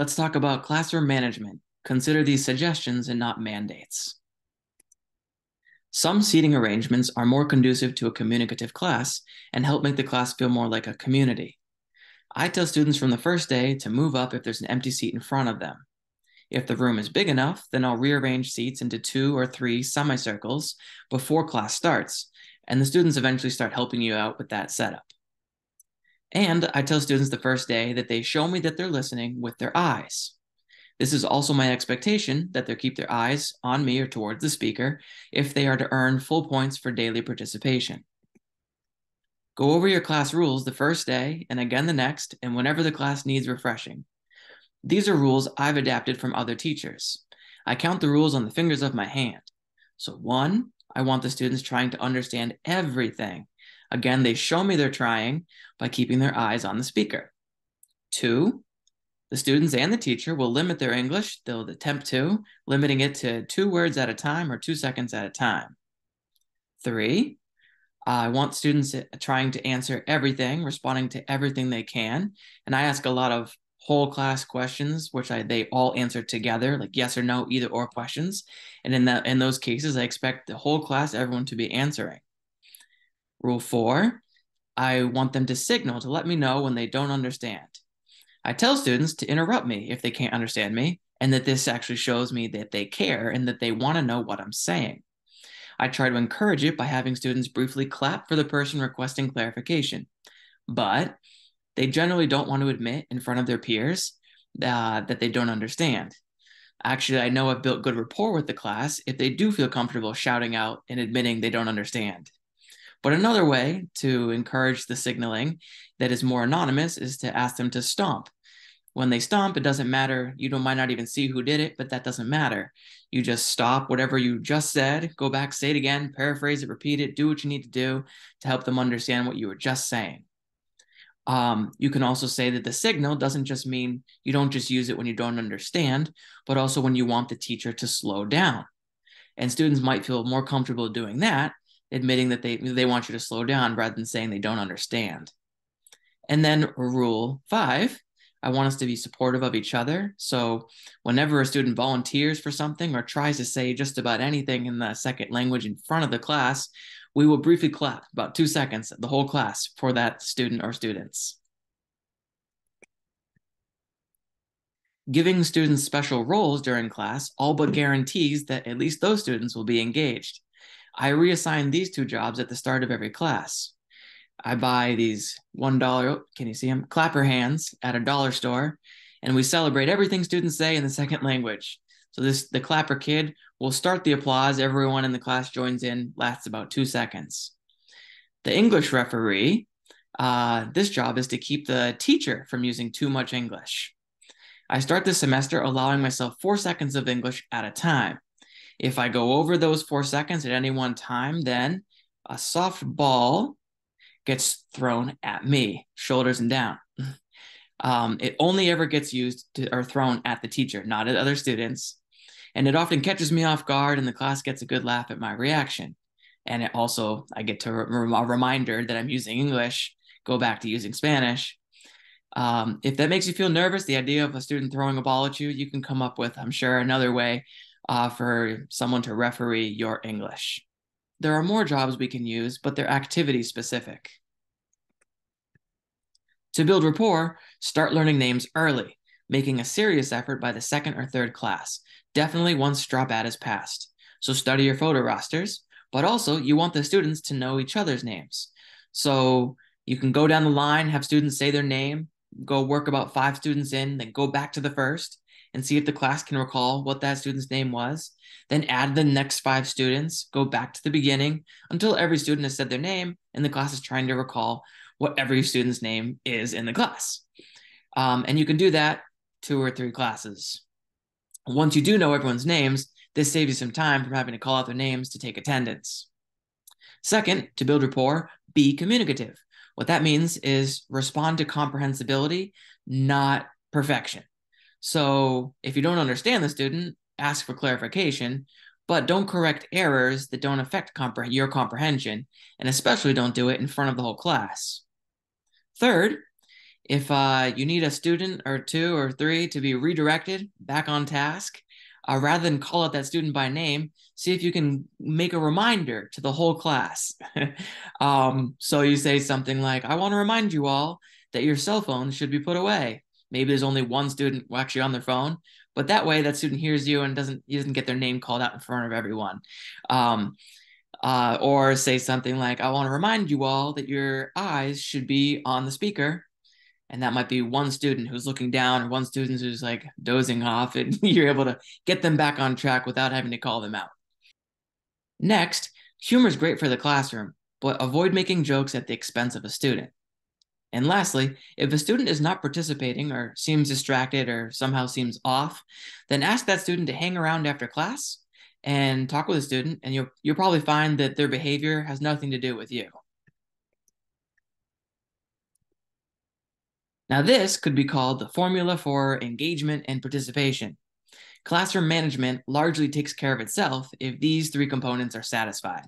let's talk about classroom management. Consider these suggestions and not mandates. Some seating arrangements are more conducive to a communicative class and help make the class feel more like a community. I tell students from the first day to move up if there's an empty seat in front of them. If the room is big enough, then I'll rearrange seats into two or three semicircles before class starts, and the students eventually start helping you out with that setup. And I tell students the first day that they show me that they're listening with their eyes. This is also my expectation that they keep their eyes on me or towards the speaker if they are to earn full points for daily participation. Go over your class rules the first day and again the next, and whenever the class needs refreshing. These are rules I've adapted from other teachers. I count the rules on the fingers of my hand. So, one, I want the students trying to understand everything. Again, they show me they're trying by keeping their eyes on the speaker. Two, the students and the teacher will limit their English, they'll attempt to, limiting it to two words at a time or two seconds at a time. Three, I want students trying to answer everything, responding to everything they can. And I ask a lot of whole class questions, which I they all answer together, like yes or no, either or questions. And in that in those cases, I expect the whole class, everyone to be answering. Rule four, I want them to signal to let me know when they don't understand. I tell students to interrupt me if they can't understand me, and that this actually shows me that they care and that they want to know what I'm saying. I try to encourage it by having students briefly clap for the person requesting clarification. But they generally don't want to admit in front of their peers uh, that they don't understand. Actually, I know I've built good rapport with the class if they do feel comfortable shouting out and admitting they don't understand. But another way to encourage the signaling that is more anonymous is to ask them to stomp. When they stomp, it doesn't matter. You don't might not even see who did it, but that doesn't matter. You just stop whatever you just said, go back, say it again, paraphrase it, repeat it, do what you need to do to help them understand what you were just saying. Um, you can also say that the signal doesn't just mean you don't just use it when you don't understand, but also when you want the teacher to slow down. And students might feel more comfortable doing that admitting that they they want you to slow down rather than saying they don't understand. And then rule 5, I want us to be supportive of each other. So whenever a student volunteers for something or tries to say just about anything in the second language in front of the class, we will briefly clap about 2 seconds the whole class for that student or students. Giving students special roles during class all but guarantees that at least those students will be engaged. I reassign these two jobs at the start of every class. I buy these $1, can you see them? Clapper hands at a dollar store, and we celebrate everything students say in the second language. So this the clapper kid will start the applause. Everyone in the class joins in, lasts about two seconds. The English referee, uh, this job is to keep the teacher from using too much English. I start the semester allowing myself four seconds of English at a time. If I go over those four seconds at any one time, then a soft ball gets thrown at me, shoulders and down. Um, it only ever gets used to, or thrown at the teacher, not at other students. And it often catches me off guard, and the class gets a good laugh at my reaction. And it also, I get to a reminder that I'm using English, go back to using Spanish. Um, if that makes you feel nervous, the idea of a student throwing a ball at you, you can come up with, I'm sure, another way uh, for someone to referee your English. There are more jobs we can use, but they're activity specific. To build rapport, start learning names early, making a serious effort by the second or third class, definitely once drop out is passed. So study your photo rosters, but also you want the students to know each other's names. So you can go down the line, have students say their name, go work about five students in, then go back to the first, and see if the class can recall what that student's name was. Then add the next five students, go back to the beginning until every student has said their name and the class is trying to recall what every student's name is in the class. Um, and you can do that two or three classes. Once you do know everyone's names, this saves you some time from having to call out their names to take attendance. Second, to build rapport, be communicative. What that means is respond to comprehensibility, not perfection. So if you don't understand the student, ask for clarification, but don't correct errors that don't affect compre- your comprehension, and especially don't do it in front of the whole class. Third, If uh, you need a student or two or three to be redirected back on task, uh, rather than call out that student by name, see if you can make a reminder to the whole class. um, so you say something like, I want to remind you all that your cell phone should be put away. Maybe there's only one student actually on their phone, but that way that student hears you and doesn't doesn't get their name called out in front of everyone. Um, uh, or say something like, I want to remind you all that your eyes should be on the speaker. And that might be one student who's looking down or one student who's like dozing off and you're able to get them back on track without having to call them out. Next humor is great for the classroom but avoid making jokes at the expense of a student and lastly if a student is not participating or seems distracted or somehow seems off then ask that student to hang around after class and talk with the student and you'll you'll probably find that their behavior has nothing to do with you Now, this could be called the formula for engagement and participation. Classroom management largely takes care of itself if these three components are satisfied.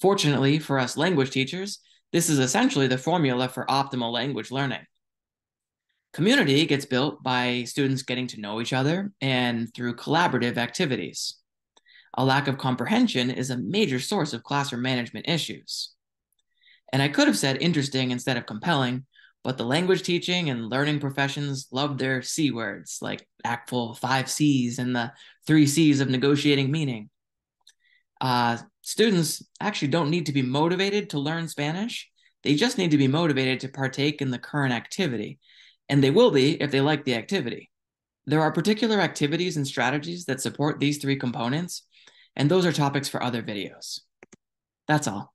Fortunately for us language teachers, this is essentially the formula for optimal language learning. Community gets built by students getting to know each other and through collaborative activities. A lack of comprehension is a major source of classroom management issues. And I could have said interesting instead of compelling, but the language teaching and learning professions love their C words, like ACTFL five C's and the three C's of negotiating meaning. Uh, students actually don't need to be motivated to learn Spanish. They just need to be motivated to partake in the current activity. And they will be if they like the activity. There are particular activities and strategies that support these three components, and those are topics for other videos. That's all.